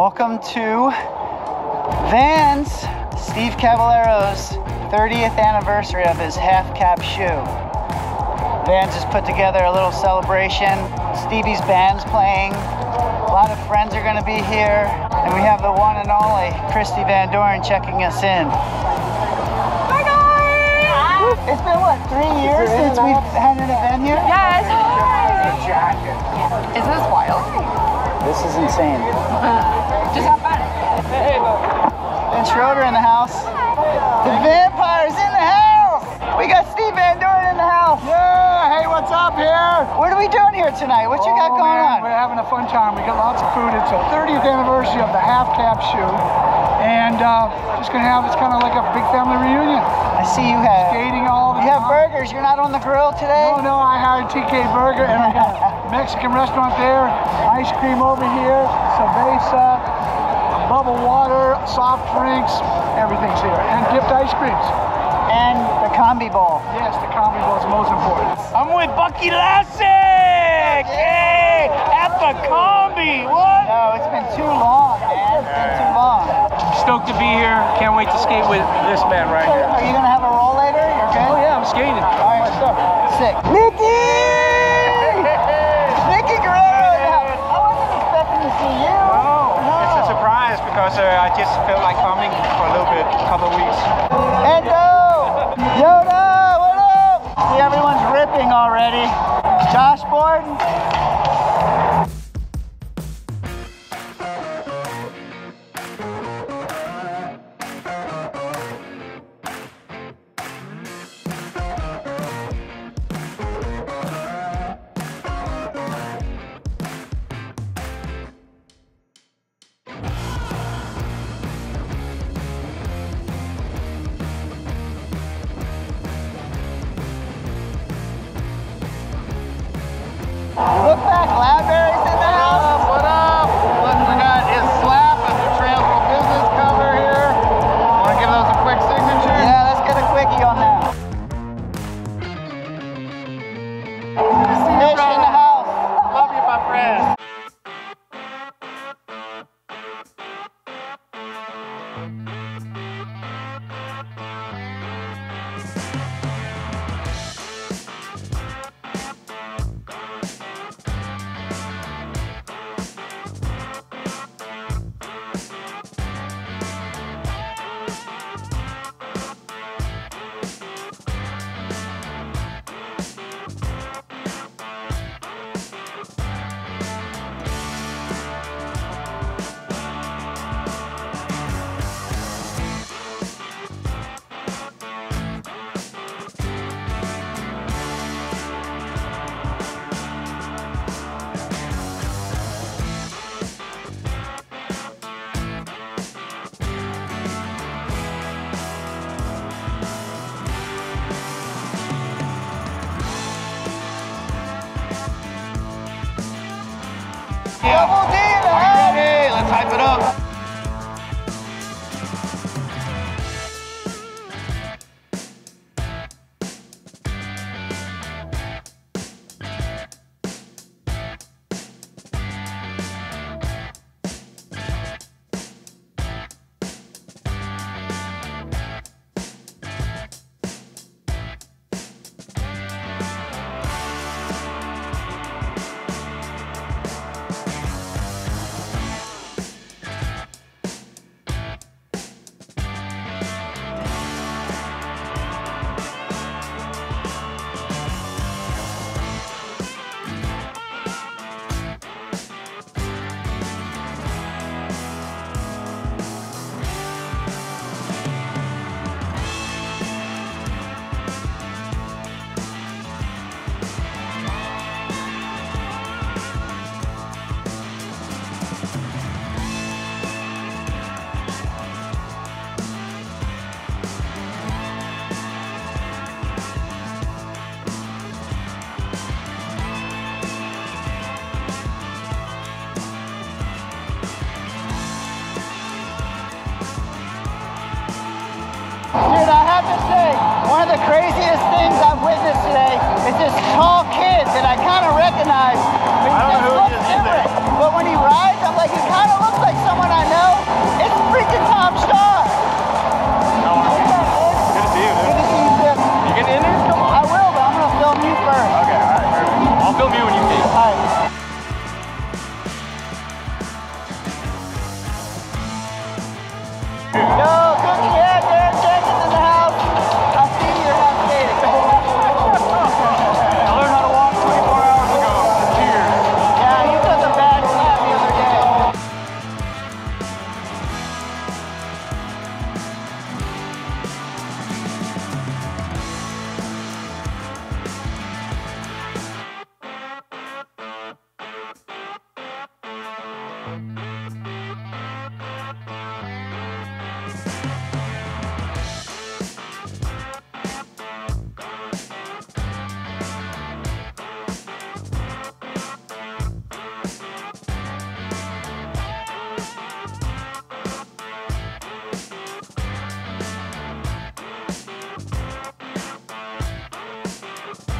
Welcome to Vans, Steve Caballero's 30th anniversary of his half cab shoe. Vans has put together a little celebration. Stevie's band's playing. A lot of friends are gonna be here. And we have the one and only Christy Van Doren checking us in. Hi guys! It's been what, three years since we've had an event here? Yes! Is this wild? This is insane. Uh, Just have fun. Ben Schroeder in the house. The vampire's in the house! We got Steve Van Doren in the house. Yeah, hey, what's up here? What are we doing here tonight? What you got Oh, going man, on? We're having a fun time. We got lots of food. It's the 30th anniversary of the half cab shoe. And uh, just gonna have, it's kind of like a big family reunion. I see you have Skating all the you have burgers. You're not on the grill today. Oh no, I hired TK Burger and I got a Mexican restaurant there, ice cream over here, cerveza, bubble water, soft drinks, everything's here. And dipped ice creams. And the combi bowl. Yes, the combi is most important. I'm with Bucky Lasek! Hey, at the combi! What? No, it's been too long, man. It's been too long. Stoked to be here. Can't wait to skate with this man right here. are you gonna have a roll later? You're good. Oh yeah, I'm skating. All right, let's go. Sick. Just felt like coming for a little bit, a couple of weeks. Endo! Yoda, what up? See, everyone's ripping already. Josh Borden. Hype it up.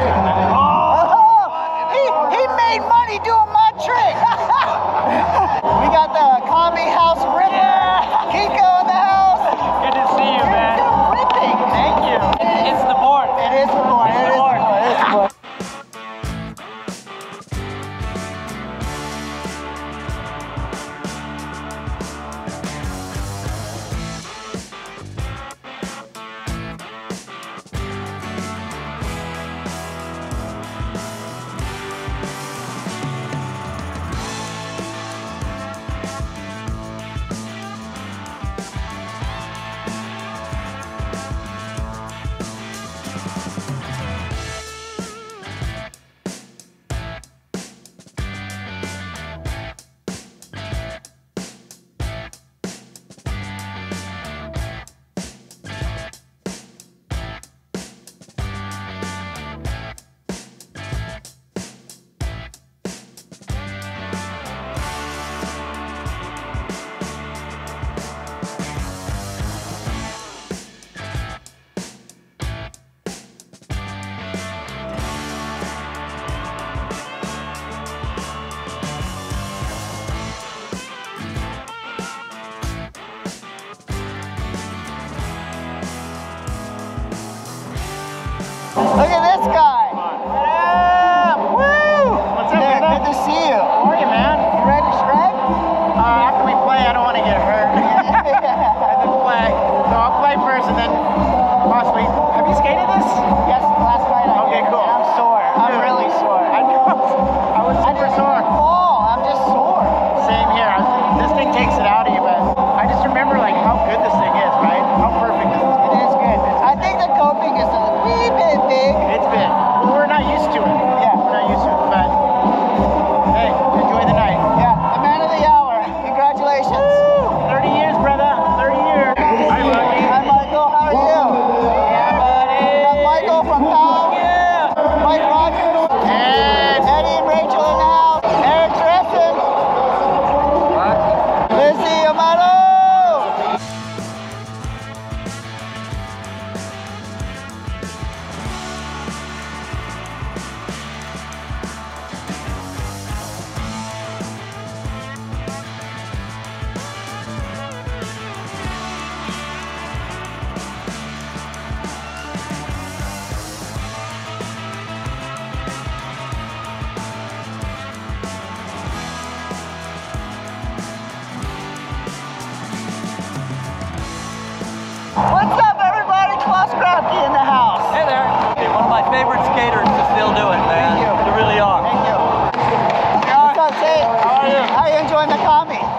Oh, he, he made money doing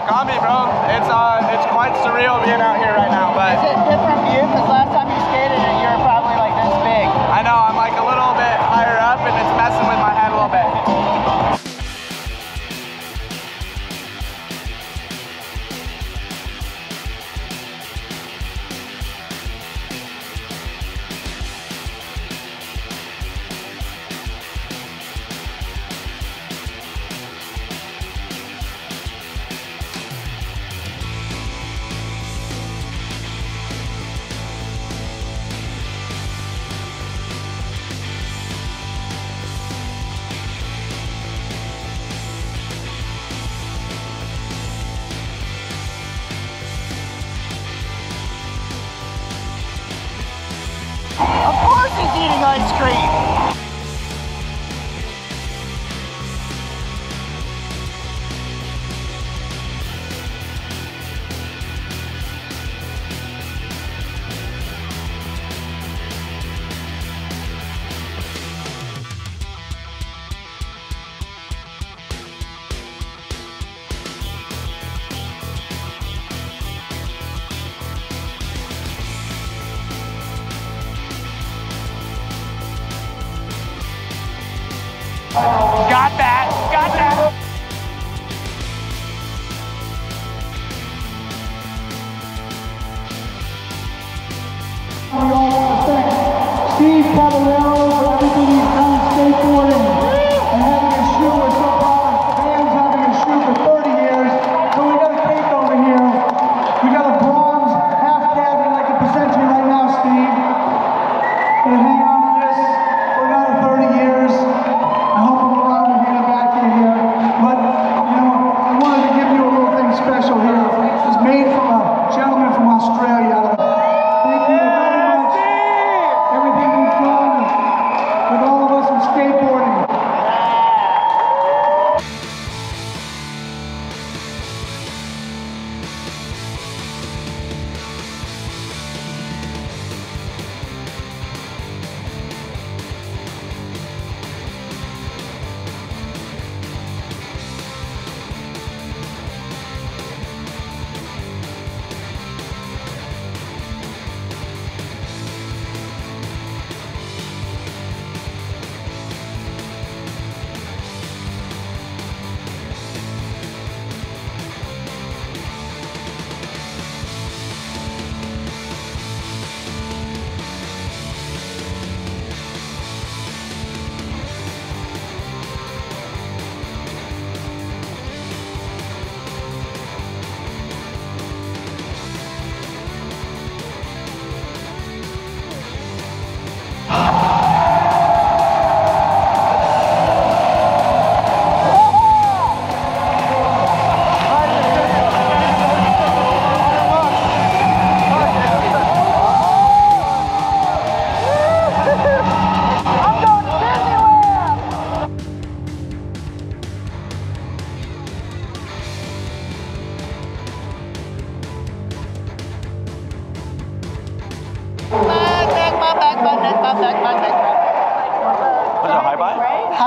Bro. It's uh, it's quite surreal being out Got that. Got that. Steve Caballero for everything he's done skateboarding and having a shoe with so far. Vans having a shoe for 30 years. So we got a cake over here. We got a bronze half cab like a percentage right now, Steve.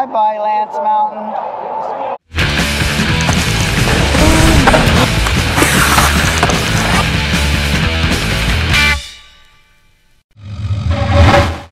Hi, bye, Lance Mountain.